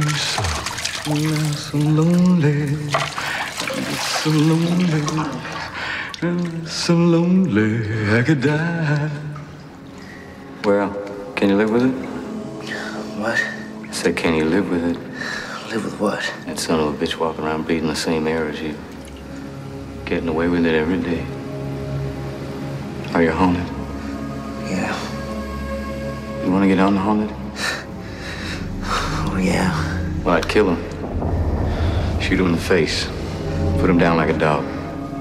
be so, so lonely, so lonely, so lonely I could die. Well, can you live with it? What? I said, can you live with it? Live with what? That son of a bitch walking around breathing the same air as you. Getting away with it every day. Are you haunted? Yeah. You want to get on the unhaunted? Oh, yeah. Well, I'd kill him. Shoot him in the face. Put him down like a dog.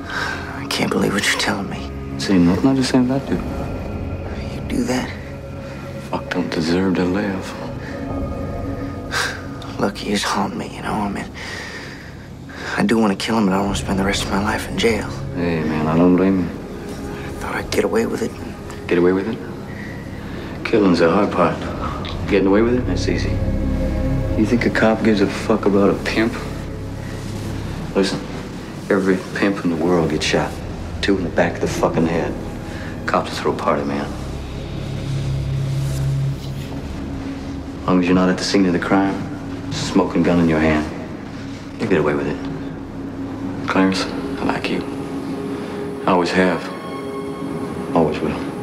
I can't believe what you're telling me. See, nothing I just saying that, do. You do that? Fuck don't deserve to live. Look, he's just haunt me, you know? I mean, I do want to kill him, but I don't want to spend the rest of my life in jail. Hey, man, I don't blame you. I Thought I'd get away with it. Get away with it? Killing's the hard part. Getting away with it, that's easy. You think a cop gives a fuck about a pimp? Listen, every pimp in the world gets shot. Two in the back of the fucking head. Cops throw a party, man. As long as you're not at the scene of the crime, smoking gun in your hand, you get away with it. Clarence, I like you. I always have. Always will.